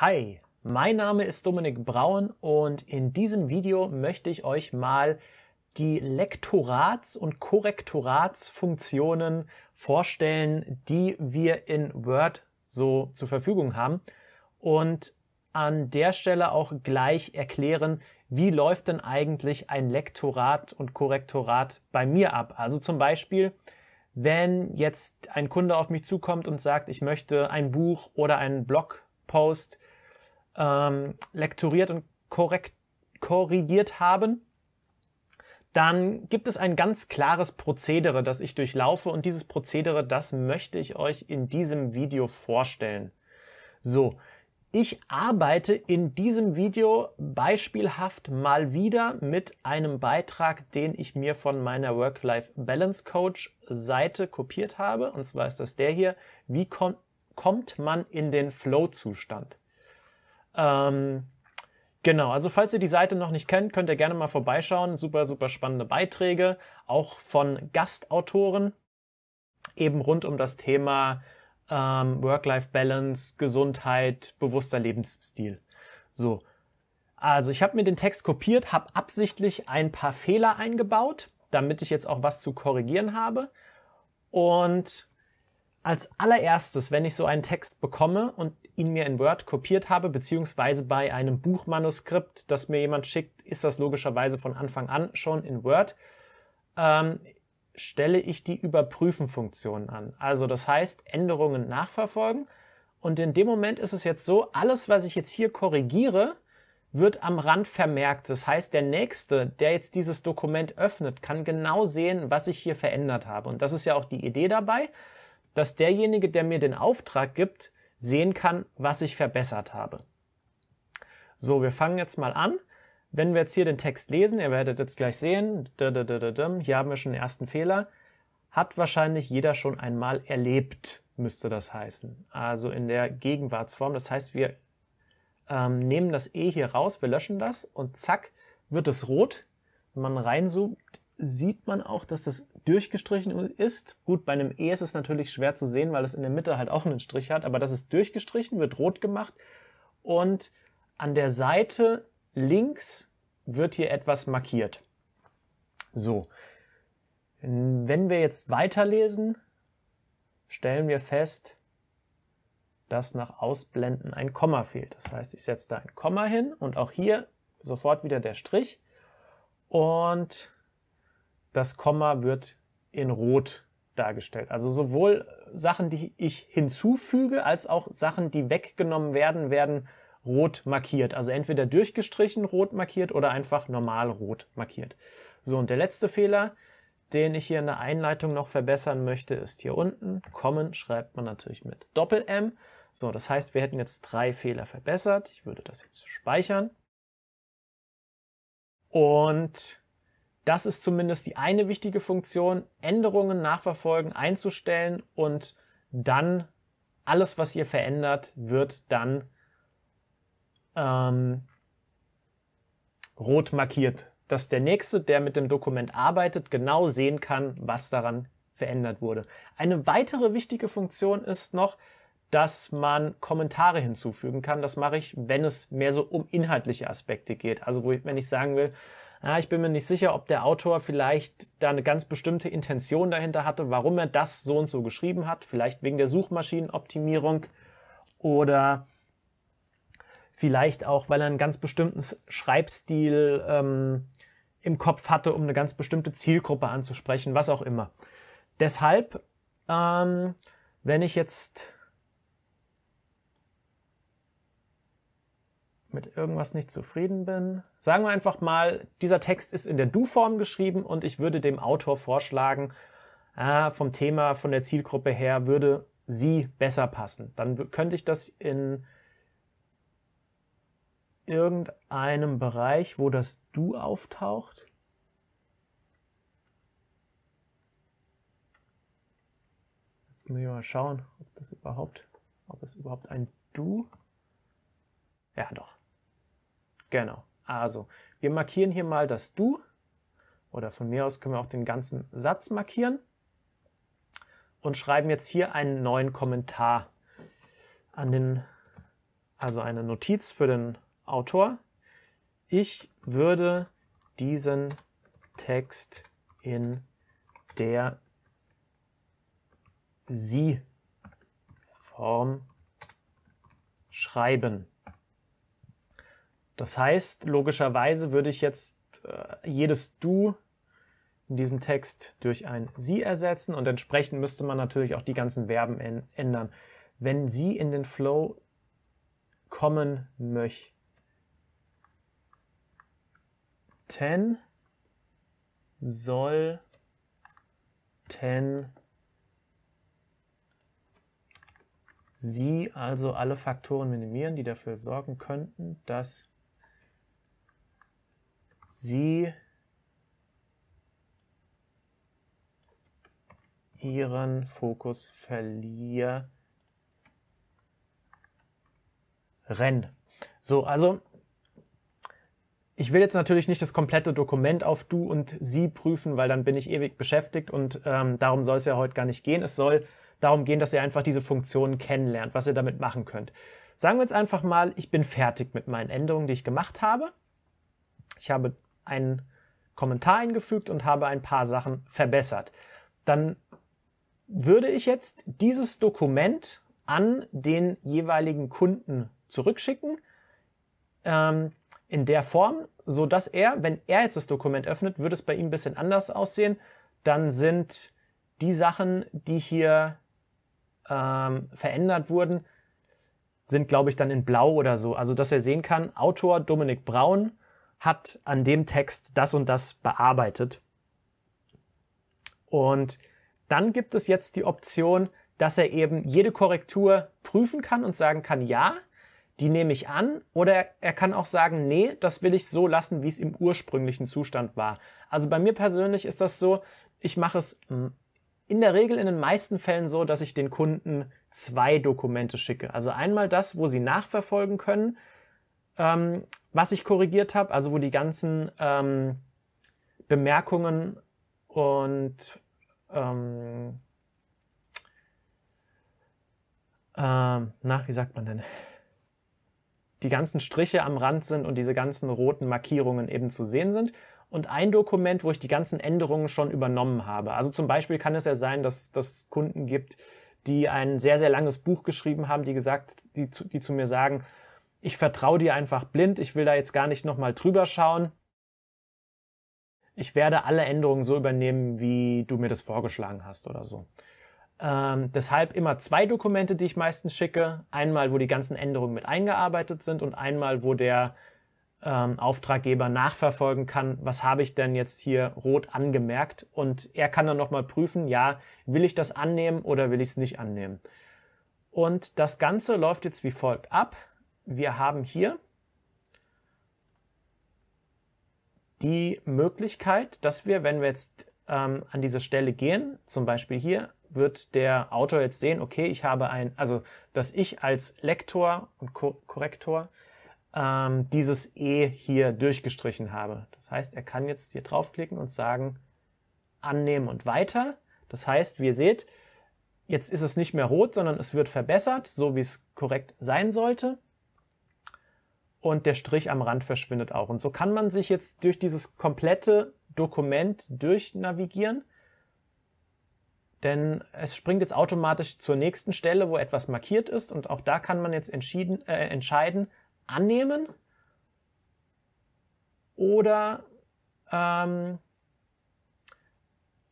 Hi, mein Name ist Dominik Braun und in diesem Video möchte ich euch mal die Lektorats- und Korrektoratsfunktionen vorstellen, die wir in Word so zur Verfügung haben und an der Stelle auch gleich erklären, wie läuft denn eigentlich ein Lektorat und Korrektorat bei mir ab. Also zum Beispiel, wenn jetzt ein Kunde auf mich zukommt und sagt, ich möchte ein Buch oder einen Blogpost ähm, lektoriert und korrekt, korrigiert haben, dann gibt es ein ganz klares Prozedere, das ich durchlaufe und dieses Prozedere, das möchte ich euch in diesem Video vorstellen. So, ich arbeite in diesem Video beispielhaft mal wieder mit einem Beitrag, den ich mir von meiner Work-Life-Balance Coach Seite kopiert habe. Und zwar ist das der hier. Wie kom kommt man in den Flow-Zustand? Ähm, genau, also falls ihr die Seite noch nicht kennt, könnt ihr gerne mal vorbeischauen. Super, super spannende Beiträge, auch von Gastautoren, eben rund um das Thema ähm, Work-Life-Balance, Gesundheit, bewusster Lebensstil. So, also ich habe mir den Text kopiert, habe absichtlich ein paar Fehler eingebaut, damit ich jetzt auch was zu korrigieren habe. Und als allererstes, wenn ich so einen Text bekomme und ihn mir in Word kopiert habe, beziehungsweise bei einem Buchmanuskript, das mir jemand schickt, ist das logischerweise von Anfang an schon in Word, ähm, stelle ich die Überprüfen-Funktion an. Also das heißt, Änderungen nachverfolgen. Und in dem Moment ist es jetzt so, alles, was ich jetzt hier korrigiere, wird am Rand vermerkt. Das heißt, der Nächste, der jetzt dieses Dokument öffnet, kann genau sehen, was ich hier verändert habe. Und das ist ja auch die Idee dabei dass derjenige, der mir den Auftrag gibt, sehen kann, was ich verbessert habe. So, wir fangen jetzt mal an. Wenn wir jetzt hier den Text lesen, ihr werdet jetzt gleich sehen, hier haben wir schon den ersten Fehler, hat wahrscheinlich jeder schon einmal erlebt, müsste das heißen. Also in der Gegenwartsform. Das heißt, wir ähm, nehmen das E hier raus, wir löschen das und zack, wird es rot. Wenn man reinzoomt, sieht man auch, dass das durchgestrichen ist. Gut, bei einem E ist es natürlich schwer zu sehen, weil es in der Mitte halt auch einen Strich hat, aber das ist durchgestrichen, wird rot gemacht und an der Seite links wird hier etwas markiert. So, wenn wir jetzt weiterlesen, stellen wir fest, dass nach Ausblenden ein Komma fehlt. Das heißt, ich setze da ein Komma hin und auch hier sofort wieder der Strich und das Komma wird in Rot dargestellt. Also sowohl Sachen, die ich hinzufüge, als auch Sachen, die weggenommen werden, werden rot markiert. Also entweder durchgestrichen rot markiert oder einfach normal rot markiert. So, und der letzte Fehler, den ich hier in der Einleitung noch verbessern möchte, ist hier unten. Kommen schreibt man natürlich mit Doppel-M. So, das heißt, wir hätten jetzt drei Fehler verbessert. Ich würde das jetzt speichern. Und das ist zumindest die eine wichtige Funktion, Änderungen nachverfolgen, einzustellen und dann alles, was ihr verändert, wird dann ähm, rot markiert, dass der Nächste, der mit dem Dokument arbeitet, genau sehen kann, was daran verändert wurde. Eine weitere wichtige Funktion ist noch, dass man Kommentare hinzufügen kann. Das mache ich, wenn es mehr so um inhaltliche Aspekte geht. Also wo ich, wenn ich sagen will, ja, ich bin mir nicht sicher, ob der Autor vielleicht da eine ganz bestimmte Intention dahinter hatte, warum er das so und so geschrieben hat. Vielleicht wegen der Suchmaschinenoptimierung oder vielleicht auch, weil er einen ganz bestimmten Schreibstil ähm, im Kopf hatte, um eine ganz bestimmte Zielgruppe anzusprechen, was auch immer. Deshalb, ähm, wenn ich jetzt mit irgendwas nicht zufrieden bin. Sagen wir einfach mal, dieser Text ist in der Du-Form geschrieben und ich würde dem Autor vorschlagen, äh, vom Thema, von der Zielgruppe her würde sie besser passen. Dann könnte ich das in irgendeinem Bereich, wo das Du auftaucht. Jetzt muss ich mal schauen, ob das überhaupt, ob es überhaupt ein Du. Ja, doch. Genau. Also, wir markieren hier mal das Du. Oder von mir aus können wir auch den ganzen Satz markieren. Und schreiben jetzt hier einen neuen Kommentar an den also eine Notiz für den Autor. Ich würde diesen Text in der Sie-Form schreiben. Das heißt, logischerweise würde ich jetzt äh, jedes Du in diesem Text durch ein Sie ersetzen und entsprechend müsste man natürlich auch die ganzen Verben ändern. Wenn Sie in den Flow kommen möchten, sollten Sie also alle Faktoren minimieren, die dafür sorgen könnten, dass Sie Ihren Fokus verlieren. So, also ich will jetzt natürlich nicht das komplette Dokument auf du und sie prüfen, weil dann bin ich ewig beschäftigt und ähm, darum soll es ja heute gar nicht gehen. Es soll darum gehen, dass ihr einfach diese Funktionen kennenlernt, was ihr damit machen könnt. Sagen wir jetzt einfach mal, ich bin fertig mit meinen Änderungen, die ich gemacht habe. Ich habe einen Kommentar eingefügt und habe ein paar Sachen verbessert. Dann würde ich jetzt dieses Dokument an den jeweiligen Kunden zurückschicken. Ähm, in der Form, so dass er, wenn er jetzt das Dokument öffnet, würde es bei ihm ein bisschen anders aussehen. Dann sind die Sachen, die hier ähm, verändert wurden, sind, glaube ich, dann in Blau oder so. Also, dass er sehen kann, Autor Dominik Braun hat an dem Text das und das bearbeitet. Und dann gibt es jetzt die Option, dass er eben jede Korrektur prüfen kann und sagen kann, ja, die nehme ich an, oder er kann auch sagen, nee, das will ich so lassen, wie es im ursprünglichen Zustand war. Also bei mir persönlich ist das so, ich mache es hm, in der Regel in den meisten Fällen so, dass ich den Kunden zwei Dokumente schicke. Also einmal das, wo sie nachverfolgen können, ähm, was ich korrigiert habe, also wo die ganzen ähm, Bemerkungen und ähm, äh, na, wie sagt man denn? die ganzen Striche am Rand sind und diese ganzen roten Markierungen eben zu sehen sind. Und ein Dokument, wo ich die ganzen Änderungen schon übernommen habe. Also zum Beispiel kann es ja sein, dass es Kunden gibt, die ein sehr, sehr langes Buch geschrieben haben, die gesagt, die, die zu mir sagen, ich vertraue dir einfach blind, ich will da jetzt gar nicht nochmal drüber schauen. Ich werde alle Änderungen so übernehmen, wie du mir das vorgeschlagen hast oder so. Ähm, deshalb immer zwei Dokumente, die ich meistens schicke. Einmal, wo die ganzen Änderungen mit eingearbeitet sind und einmal, wo der ähm, Auftraggeber nachverfolgen kann, was habe ich denn jetzt hier rot angemerkt und er kann dann nochmal prüfen, ja, will ich das annehmen oder will ich es nicht annehmen. Und das Ganze läuft jetzt wie folgt ab. Wir haben hier die Möglichkeit, dass wir, wenn wir jetzt ähm, an diese Stelle gehen, zum Beispiel hier, wird der Autor jetzt sehen, okay, ich habe ein, also dass ich als Lektor und Ko Korrektor ähm, dieses E hier durchgestrichen habe. Das heißt, er kann jetzt hier draufklicken und sagen, annehmen und weiter. Das heißt, wie ihr seht, jetzt ist es nicht mehr rot, sondern es wird verbessert, so wie es korrekt sein sollte. Und der Strich am Rand verschwindet auch. Und so kann man sich jetzt durch dieses komplette Dokument durchnavigieren denn es springt jetzt automatisch zur nächsten Stelle, wo etwas markiert ist und auch da kann man jetzt entschieden, äh, entscheiden, annehmen oder ähm,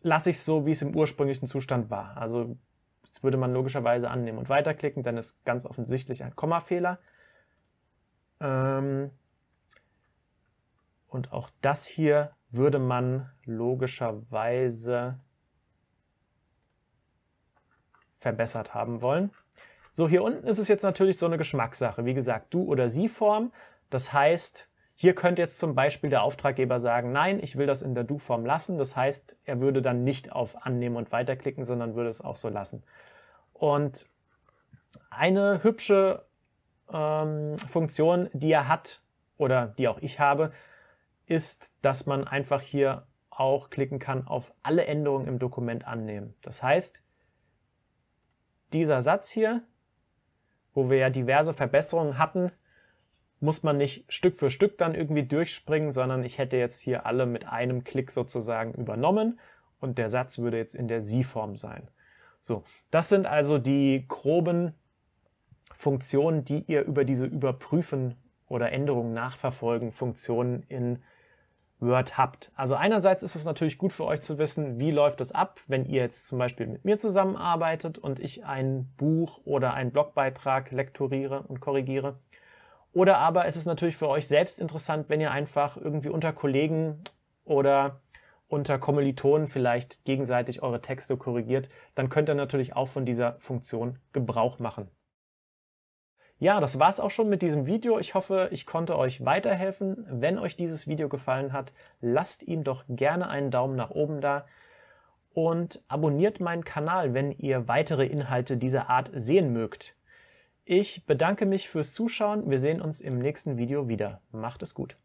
lasse ich so, wie es im ursprünglichen Zustand war. Also jetzt würde man logischerweise annehmen und weiterklicken, dann ist ganz offensichtlich ein Kommafehler. Ähm, und auch das hier würde man logischerweise verbessert haben wollen. So, hier unten ist es jetzt natürlich so eine Geschmackssache. Wie gesagt, du oder sie Form. Das heißt, hier könnte jetzt zum Beispiel der Auftraggeber sagen, nein, ich will das in der Du-Form lassen. Das heißt, er würde dann nicht auf Annehmen und weiterklicken, sondern würde es auch so lassen. Und eine hübsche ähm, Funktion, die er hat oder die auch ich habe, ist, dass man einfach hier auch klicken kann auf alle Änderungen im Dokument annehmen. Das heißt, dieser Satz hier wo wir ja diverse Verbesserungen hatten, muss man nicht Stück für Stück dann irgendwie durchspringen, sondern ich hätte jetzt hier alle mit einem Klick sozusagen übernommen und der Satz würde jetzt in der Sie-Form sein. So, das sind also die groben Funktionen, die ihr über diese Überprüfen oder Änderungen nachverfolgen Funktionen in Word habt. Also einerseits ist es natürlich gut für euch zu wissen, wie läuft es ab, wenn ihr jetzt zum Beispiel mit mir zusammenarbeitet und ich ein Buch oder einen Blogbeitrag lektoriere und korrigiere. Oder aber ist es natürlich für euch selbst interessant, wenn ihr einfach irgendwie unter Kollegen oder unter Kommilitonen vielleicht gegenseitig eure Texte korrigiert, dann könnt ihr natürlich auch von dieser Funktion Gebrauch machen. Ja, das war's auch schon mit diesem Video. Ich hoffe, ich konnte euch weiterhelfen. Wenn euch dieses Video gefallen hat, lasst ihm doch gerne einen Daumen nach oben da und abonniert meinen Kanal, wenn ihr weitere Inhalte dieser Art sehen mögt. Ich bedanke mich fürs Zuschauen. Wir sehen uns im nächsten Video wieder. Macht es gut.